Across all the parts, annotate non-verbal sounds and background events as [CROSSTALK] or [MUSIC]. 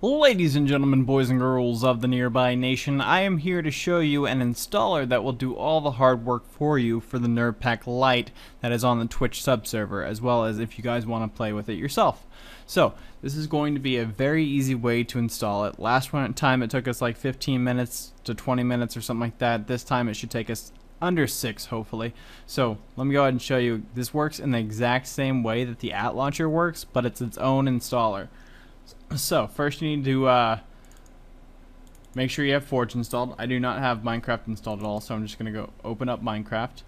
Ladies and gentlemen, boys and girls of the nearby nation, I am here to show you an installer that will do all the hard work for you for the NerbPack Lite that is on the Twitch subserver, as well as if you guys want to play with it yourself. So, this is going to be a very easy way to install it. Last time it took us like 15 minutes to 20 minutes or something like that. This time it should take us under 6 hopefully. So, let me go ahead and show you. This works in the exact same way that the AtLauncher works, but it's its own installer. So, first you need to uh, make sure you have Forge installed. I do not have Minecraft installed at all, so I'm just going to go open up Minecraft.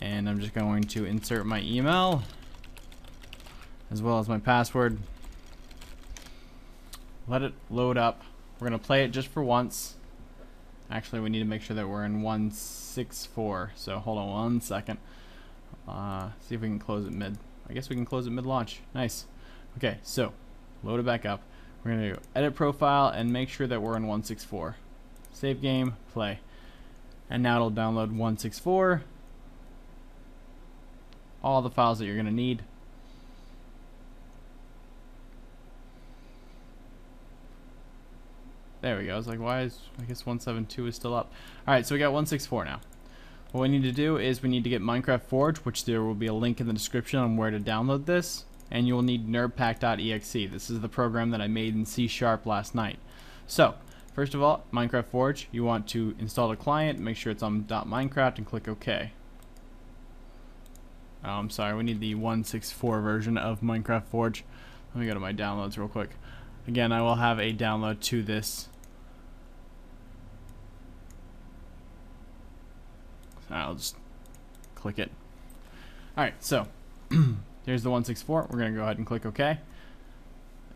And I'm just going to insert my email, as well as my password. Let it load up. We're going to play it just for once. Actually, we need to make sure that we're in 164. So hold on one second. Uh, see if we can close it mid. I guess we can close it mid-launch. Nice. Okay, so load it back up. We're going to edit profile and make sure that we're in 164. Save game, play. And now it'll download 164. All the files that you're going to need. There we go. I was like, why is, I guess 172 is still up. Alright, so we got 164 now. What we need to do is we need to get Minecraft Forge, which there will be a link in the description on where to download this. And you will need nerbpack.exe. This is the program that I made in C Sharp last night. So, first of all, Minecraft Forge, you want to install the client, make sure it's on .minecraft, and click OK. Oh, I'm sorry, we need the 164 version of Minecraft Forge. Let me go to my downloads real quick. Again, I will have a download to this I'll just click it. Alright, so [CLEARS THROAT] here's the 164. We're going to go ahead and click OK.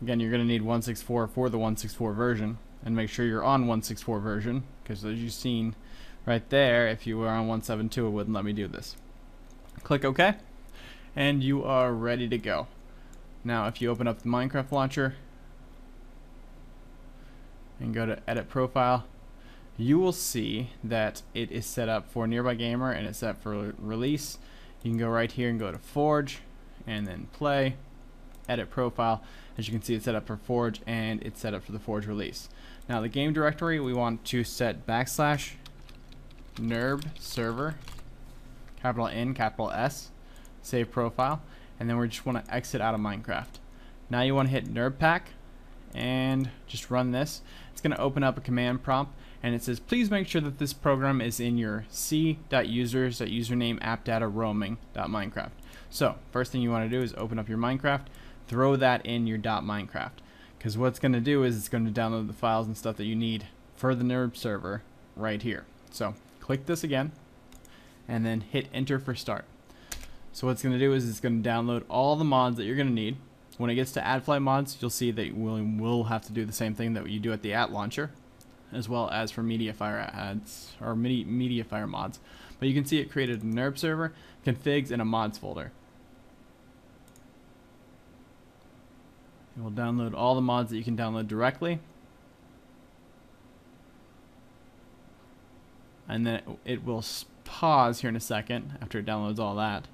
Again, you're going to need 164 for the 164 version. And make sure you're on 164 version, because as you've seen right there, if you were on 172, it wouldn't let me do this. Click OK, and you are ready to go. Now, if you open up the Minecraft launcher and go to Edit Profile, you will see that it is set up for Nearby Gamer and it's set for release. You can go right here and go to Forge and then play, edit profile. As you can see it's set up for Forge and it's set up for the Forge release. Now the game directory we want to set backslash nerb server capital N capital S save profile and then we just want to exit out of Minecraft. Now you want to hit nerb pack and just run this. It's going to open up a command prompt and it says please make sure that this program is in your c.users.username appdata So first thing you want to do is open up your Minecraft, throw that in your .minecraft because what's going to do is it's going to download the files and stuff that you need for the nerb server right here. So click this again and then hit enter for start. So what's going to do is it's going to download all the mods that you're going to need. When it gets to AdFly mods, you'll see that we'll, we'll have to do the same thing that you do at the AtLauncher as well as for MediaFire ads or MediaFire mods. But you can see it created a NERB server, configs, and a mods folder. It will download all the mods that you can download directly. And then it will pause here in a second after it downloads all that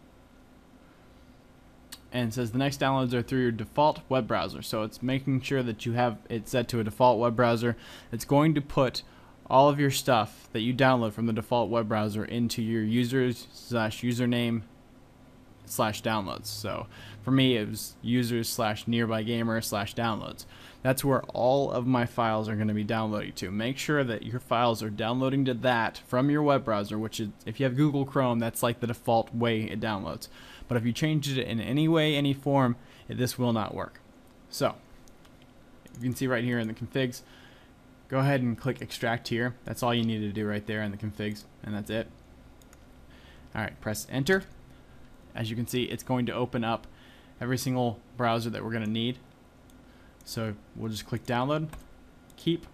and says the next downloads are through your default web browser. So it's making sure that you have it set to a default web browser. It's going to put all of your stuff that you download from the default web browser into your users slash username slash downloads. So for me, it was users slash nearby gamer slash downloads. That's where all of my files are going to be downloading to. Make sure that your files are downloading to that from your web browser, which is, if you have Google Chrome, that's like the default way it downloads. But if you change it in any way, any form, this will not work. So, you can see right here in the configs, go ahead and click extract here. That's all you need to do right there in the configs, and that's it. Alright, press enter. As you can see, it's going to open up every single browser that we're going to need. So we'll just click download, keep,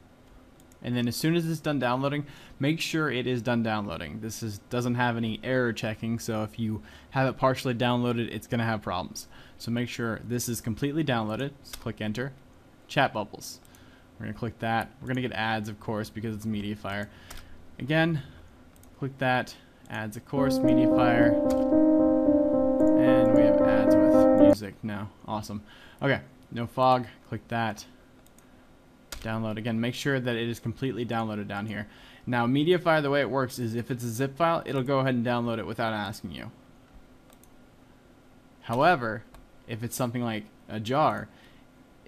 and then as soon as it's done downloading, make sure it is done downloading. This is doesn't have any error checking, so if you have it partially downloaded, it's going to have problems. So make sure this is completely downloaded. Click enter. Chat bubbles. We're going to click that. We're going to get ads, of course, because it's MediaFire. Again, click that. Ads, of course, MediaFire. And we have ads with music now. Awesome. Okay. no fog, click that. Download again. Make sure that it is completely downloaded down here. Now, Mediafire, the way it works is if it's a zip file, it'll go ahead and download it without asking you. However, if it's something like a jar,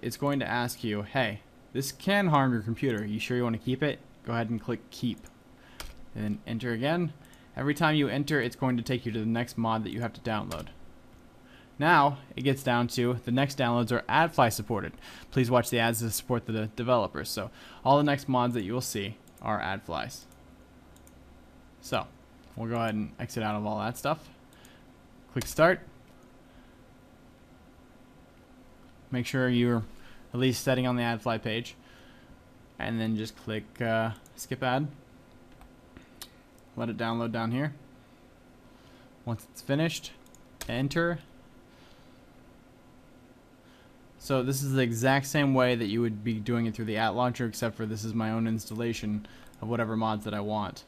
it's going to ask you, hey, this can harm your computer. You sure you want to keep it? Go ahead and click keep. And then enter again. Every time you enter, it's going to take you to the next mod that you have to download. Now, it gets down to the next downloads are AdFly supported. Please watch the ads to support the developers. So, all the next mods that you will see are AdFlies. So, we'll go ahead and exit out of all that stuff. Click Start. Make sure you're at least setting on the AdFly page. And then just click uh, Skip Ad. Let it download down here. Once it's finished, enter so this is the exact same way that you would be doing it through the ATLauncher, except for this is my own installation of whatever mods that I want.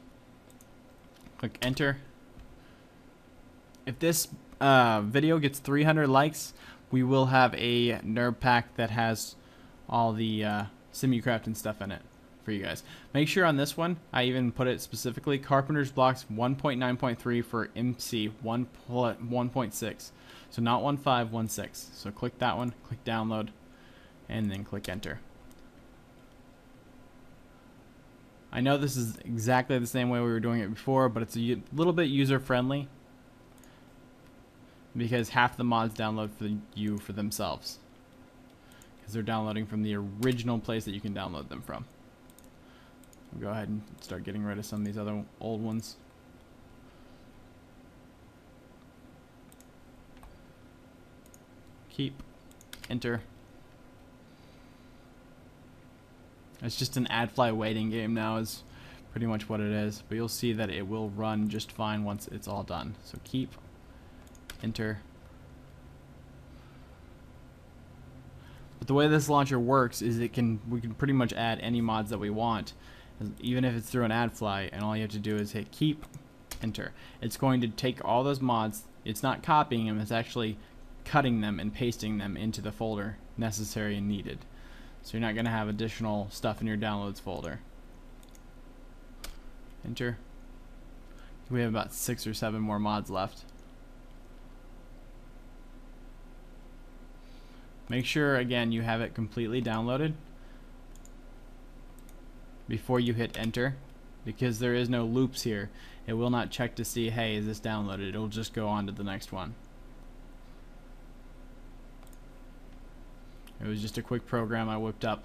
Click enter. If this uh, video gets 300 likes, we will have a NerbPack that has all the uh, Sim-U-Kraft and stuff in it for you guys. Make sure on this one, I even put it specifically, Carpenter's Blocks 1.9.3 for MC 1.6. So not 1516. So click that one, click download, and then click enter. I know this is exactly the same way we were doing it before, but it's a little bit user friendly because half the mods download for you for themselves because they're downloading from the original place that you can download them from. We'll go ahead and start getting rid of some of these other old ones. keep, enter. It's just an AdFly waiting game now is pretty much what it is. But you'll see that it will run just fine once it's all done. So keep, enter. But the way this launcher works is it can we can pretty much add any mods that we want, even if it's through an AdFly, and all you have to do is hit keep, enter. It's going to take all those mods. It's not copying them. It's actually cutting them and pasting them into the folder necessary and needed. So you're not going to have additional stuff in your downloads folder. Enter. We have about six or seven more mods left. Make sure, again, you have it completely downloaded before you hit enter because there is no loops here. It will not check to see, hey, is this downloaded? It'll just go on to the next one. It was just a quick program I whipped up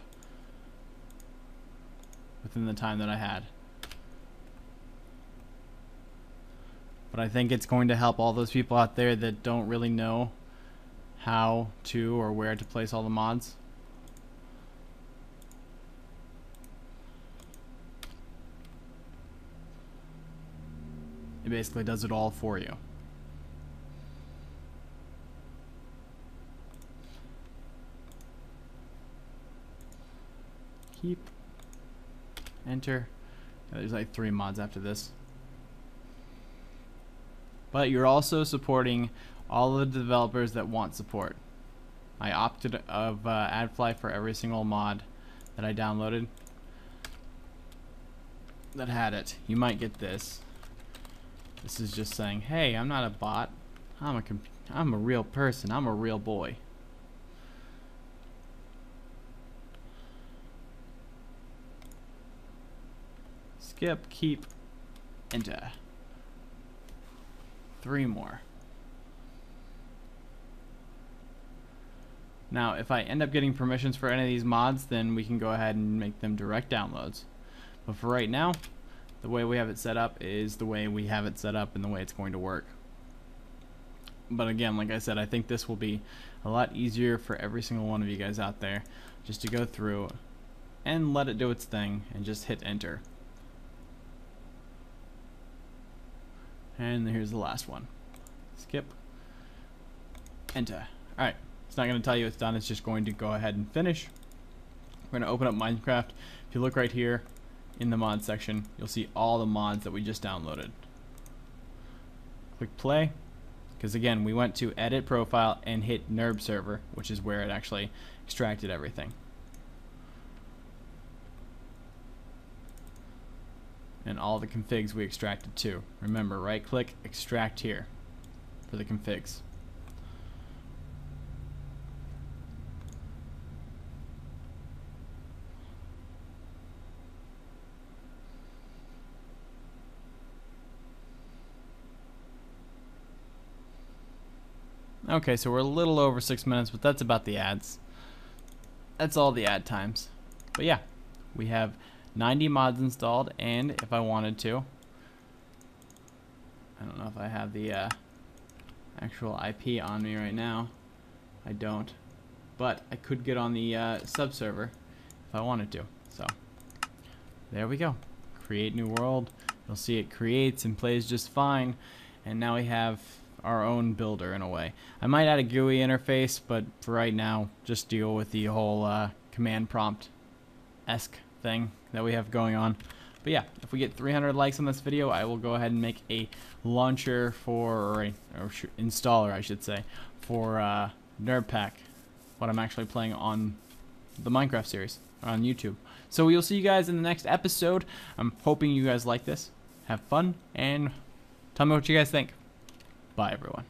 within the time that I had. But I think it's going to help all those people out there that don't really know how to or where to place all the mods. It basically does it all for you. keep, enter. there's like three mods after this. But you're also supporting all of the developers that want support. I opted of uh, AdFly for every single mod that I downloaded that had it. You might get this. This is just saying, hey, I'm not a bot. I'm a I'm a real person. I'm a real boy. skip, keep, enter. Uh, three more. Now, if I end up getting permissions for any of these mods, then we can go ahead and make them direct downloads. But for right now, the way we have it set up is the way we have it set up and the way it's going to work. But again, like I said, I think this will be a lot easier for every single one of you guys out there just to go through and let it do its thing and just hit enter. And here's the last one. Skip. Enter. Alright. It's not going to tell you it's done. It's just going to go ahead and finish. We're going to open up Minecraft. If you look right here in the mod section, you'll see all the mods that we just downloaded. Click play. Because again, we went to edit profile and hit Nerb server, which is where it actually extracted everything. And all the configs we extracted too. Remember, right click, extract here for the configs. Okay, so we're a little over six minutes, but that's about the ads. That's all the ad times. But yeah, we have 90 mods installed, and if I wanted to, I don't know if I have the uh, actual IP on me right now. I don't. But I could get on the uh, subserver if I wanted to. So, there we go. Create new world. You'll see it creates and plays just fine. And now we have our own builder in a way. I might add a GUI interface, but for right now, just deal with the whole uh, command prompt-esque thing that we have going on. But yeah, if we get 300 likes on this video, I will go ahead and make a launcher for, or, a, or installer, I should say, for uh, NerbPack, what I'm actually playing on the Minecraft series on YouTube. So we'll see you guys in the next episode. I'm hoping you guys like this. Have fun, and tell me what you guys think. Bye, everyone.